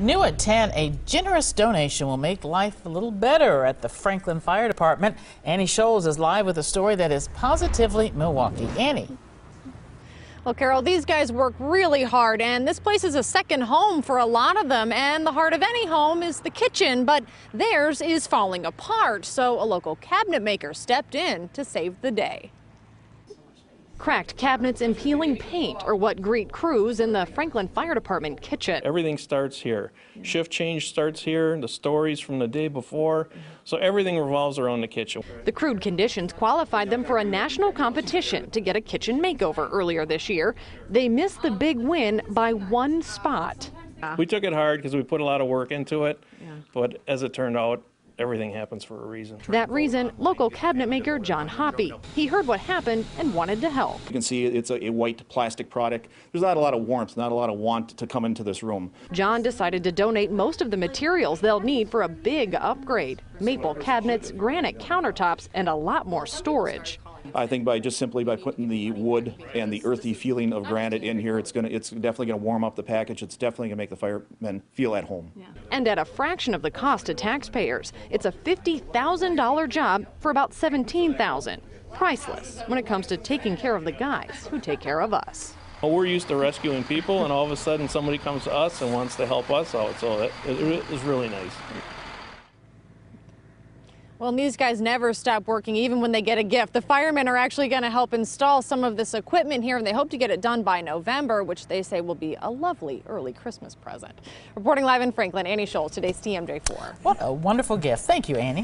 New at 10, a generous donation will make life a little better at the Franklin Fire Department. Annie Scholz is live with a story that is positively Milwaukee. Annie. Well, Carol, these guys work really hard, and this place is a second home for a lot of them. And the heart of any home is the kitchen, but theirs is falling apart. So a local cabinet maker stepped in to save the day. Cracked cabinets and peeling paint are what greet crews in the Franklin Fire Department kitchen. Everything starts here. Shift change starts here, the stories from the day before. So everything revolves around the kitchen. The crude conditions qualified them for a national competition to get a kitchen makeover earlier this year. They missed the big win by one spot. We took it hard because we put a lot of work into it, but as it turned out, everything happens for a reason. That reason, local cabinet maker John Hoppy. He heard what happened and wanted to help. You can see it's a, a, white plastic product. There's not a lot of warmth, not a lot of want to come into this room. John decided to donate most of the materials they'll need for a big upgrade. Maple cabinets, granite countertops, and a lot more storage. I think by just simply by putting the wood and the earthy feeling of granite in here, it's gonna it's definitely gonna warm up the package. It's definitely gonna make the firemen feel at home. Yeah. And at a fraction of the cost to taxpayers, it's a fifty thousand dollar job for about seventeen thousand. Priceless when it comes to taking care of the guys who take care of us. Well, we're used to rescuing people, and all of a sudden somebody comes to us and wants to help us out. So it, it is really nice. Well, these guys never stop working, even when they get a gift. The firemen are actually going to help install some of this equipment here, and they hope to get it done by November, which they say will be a lovely early Christmas present. Reporting live in Franklin, Annie Scholz, today's TMJ4. What a wonderful gift. Thank you, Annie.